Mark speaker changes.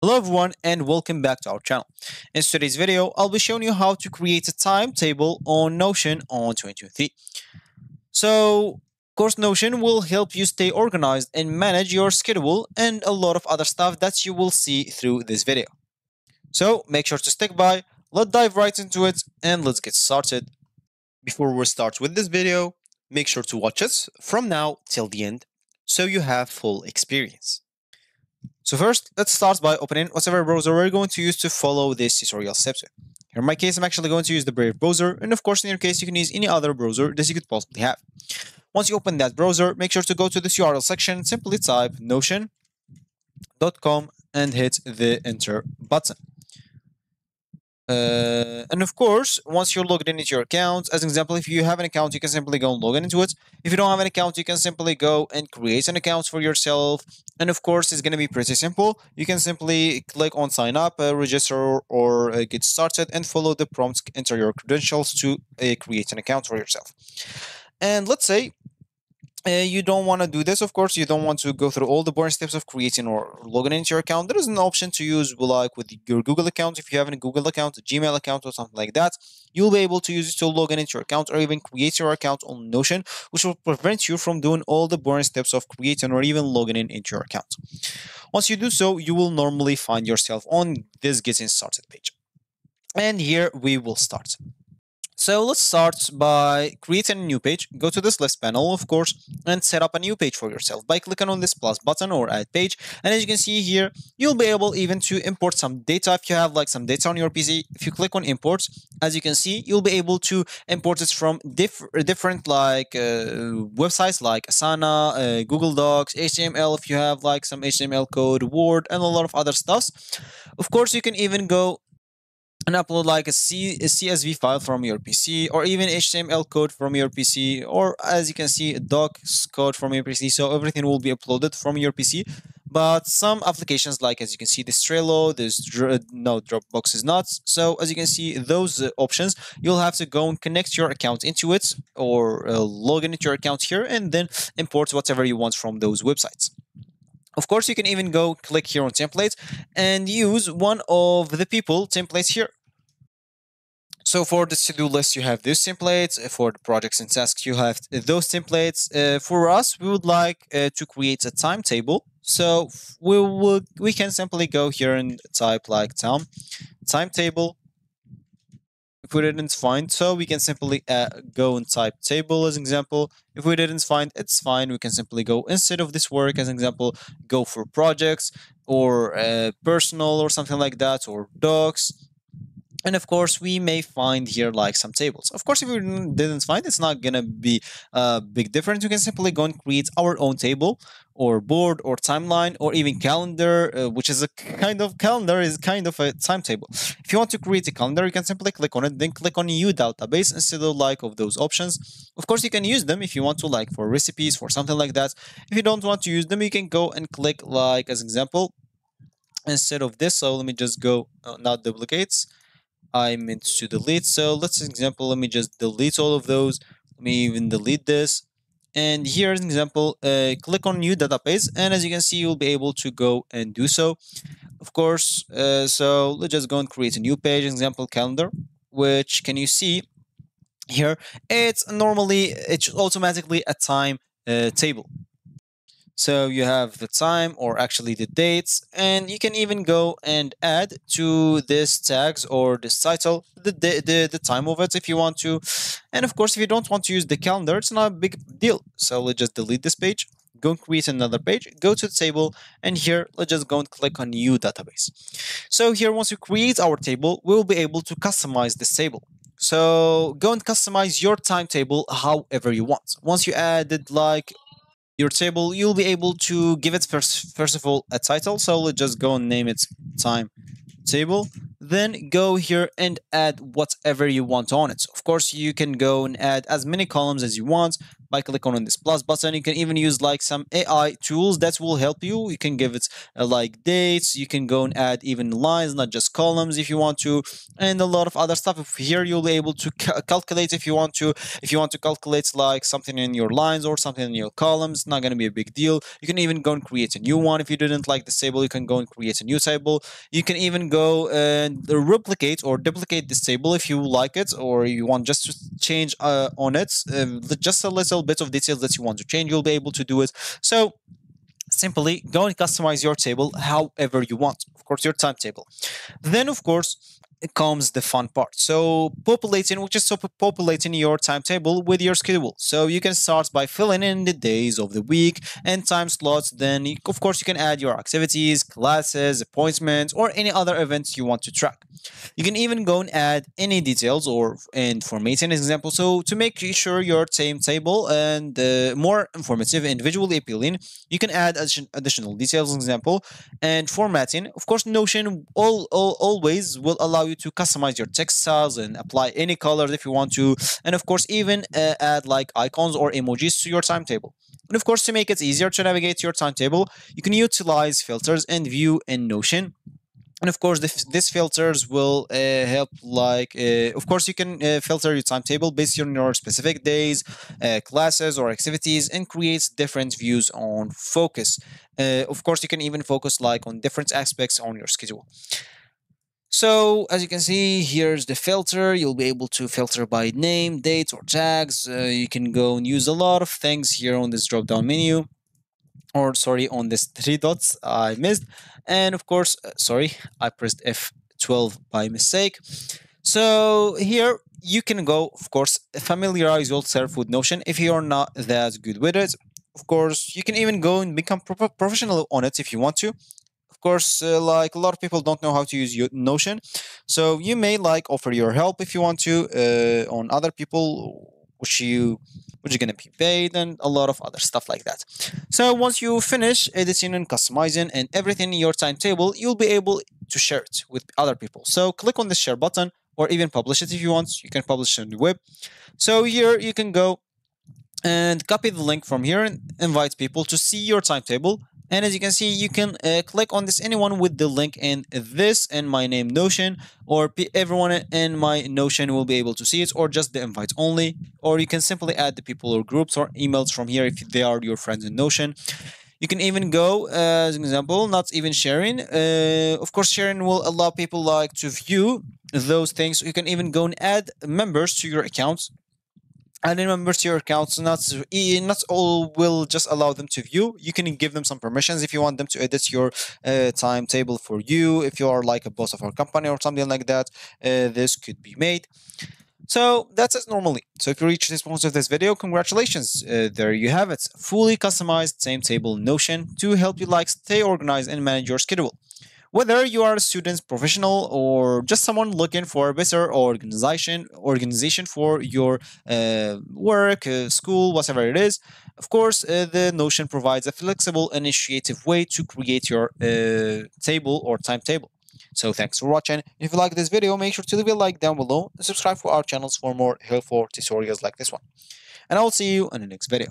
Speaker 1: Hello everyone and welcome back to our channel. In today's video, I'll be showing you how to create a timetable on Notion on 2023. So, of course, Notion will help you stay organized and manage your schedule and a lot of other stuff that you will see through this video. So, make sure to stick by, let's dive right into it and let's get started. Before we start with this video, make sure to watch us from now till the end so you have full experience. So first, let's start by opening whatever browser we're going to use to follow this tutorial steps. In my case, I'm actually going to use the Brave browser, and of course, in your case, you can use any other browser that you could possibly have. Once you open that browser, make sure to go to this URL section, simply type notion.com and hit the enter button. Uh, and of course, once you're logged in into your account, as an example, if you have an account, you can simply go and log in into it. If you don't have an account, you can simply go and create an account for yourself. And of course, it's going to be pretty simple. You can simply click on sign up, uh, register, or uh, get started and follow the prompts, enter your credentials to uh, create an account for yourself. And let's say uh, you don't want to do this, of course, you don't want to go through all the boring steps of creating or logging into your account. There is an option to use like with your Google account. If you have a Google account, a Gmail account, or something like that, you'll be able to use it to log in into your account or even create your account on Notion, which will prevent you from doing all the boring steps of creating or even logging in into your account. Once you do so, you will normally find yourself on this getting started page. And here we will start. So let's start by creating a new page. Go to this list panel, of course, and set up a new page for yourself by clicking on this plus button or add page. And as you can see here, you'll be able even to import some data if you have like some data on your PC. If you click on imports, as you can see, you'll be able to import it from diff different like uh, websites like Asana, uh, Google Docs, HTML if you have like some HTML code, Word, and a lot of other stuffs. Of course, you can even go and upload like a, C, a CSV file from your PC or even HTML code from your PC or as you can see docs code from your PC so everything will be uploaded from your PC but some applications like as you can see this Trello this no Dropbox is not. So as you can see those uh, options you'll have to go and connect your account into it or uh, log into your account here and then import whatever you want from those websites. Of course, you can even go click here on templates and use one of the people templates here. So for the to-do list, you have these templates. For the projects and tasks, you have those templates. Uh, for us, we would like uh, to create a timetable. So we would we can simply go here and type like time timetable. If we didn't find, so we can simply uh, go and type table as an example. If we didn't find, it's fine. We can simply go instead of this work as an example, go for projects or uh, personal or something like that or docs and of course, we may find here like some tables. Of course, if we didn't find, it's not to be a big difference. We can simply go and create our own table or board or timeline or even calendar, uh, which is a kind of calendar is kind of a timetable. If you want to create a calendar, you can simply click on it, then click on new database instead of like of those options. Of course, you can use them if you want to like for recipes, for something like that. If you don't want to use them, you can go and click like as example, instead of this. So let me just go, uh, not duplicates I meant to delete. So let's example, let me just delete all of those. Let me even delete this. And here's an example, uh, click on new database. And as you can see, you'll be able to go and do so. Of course, uh, so let's just go and create a new page, example calendar, which can you see here? It's normally, it's automatically a time uh, table. So you have the time or actually the dates, and you can even go and add to this tags or this title the, the, the time of it if you want to. And of course, if you don't want to use the calendar, it's not a big deal. So let's just delete this page, go and create another page, go to the table, and here let's just go and click on new database. So here, once we create our table, we'll be able to customize this table. So go and customize your timetable however you want. Once you added like your table, you'll be able to give it first, first of all a title. So let's just go and name it time table. Then go here and add whatever you want on it. So Of course, you can go and add as many columns as you want, by clicking on this plus button. You can even use like some AI tools that will help you. You can give it uh, like dates. You can go and add even lines, not just columns if you want to, and a lot of other stuff. Here you'll be able to ca calculate if you want to. If you want to calculate like something in your lines or something in your columns, not going to be a big deal. You can even go and create a new one. If you didn't like this table, you can go and create a new table. You can even go and replicate or duplicate this table if you like it or you want just to change uh, on it. Uh, just a little bit of details that you want to change, you'll be able to do it. So simply go and customize your table however you want. Of course, your timetable. Then, of course, comes the fun part. So populating, which is so populating your timetable with your schedule. So you can start by filling in the days of the week and time slots. Then, of course, you can add your activities, classes, appointments, or any other events you want to track. You can even go and add any details or and formatting example. So to make sure your timetable and uh, more informative and visually appealing, you can add additional details example and formatting. Of course, Notion all, all always will allow you to customize your text styles and apply any colors if you want to. And of course, even uh, add like icons or emojis to your timetable. And of course, to make it easier to navigate your timetable, you can utilize filters and view in Notion and of course this filters will uh, help like uh, of course you can uh, filter your timetable based on your specific days uh, classes or activities and creates different views on focus uh, of course you can even focus like on different aspects on your schedule so as you can see, here's the filter. You'll be able to filter by name, dates, or tags. Uh, you can go and use a lot of things here on this drop-down menu or sorry on this three dots I missed. And of course uh, sorry I pressed F12 by mistake. So here you can go of course familiarize yourself with Notion if you're not that good with it. Of course you can even go and become pro professional on it if you want to. Of course uh, like a lot of people don't know how to use Notion. So you may like offer your help if you want to uh, on other people which you which is going to be paid and a lot of other stuff like that. So once you finish editing and customizing and everything in your timetable you'll be able to share it with other people. So click on the share button or even publish it if you want. You can publish it on the web. So here you can go and copy the link from here and invite people to see your timetable and as you can see, you can uh, click on this anyone with the link in this and my name Notion, or everyone in my Notion will be able to see it, or just the invite only. Or you can simply add the people or groups or emails from here if they are your friends in Notion. You can even go, uh, as an example, not even sharing. Uh, of course, sharing will allow people like to view those things. You can even go and add members to your accounts adding members to your accounts not not all will just allow them to view you can give them some permissions if you want them to edit your uh, timetable for you if you are like a boss of our company or something like that uh, this could be made so that's it normally. So if you reach this point of this video, congratulations. Uh, there you have it. Fully customized timetable Notion to help you like stay organized and manage your schedule. Whether you are a student, professional, or just someone looking for a better organization, organization for your uh, work, uh, school, whatever it is, of course, uh, the Notion provides a flexible, initiative way to create your uh, table or timetable. So thanks for watching. If you like this video, make sure to leave a like down below and subscribe for our channels for more helpful tutorials like this one. And I'll see you in the next video.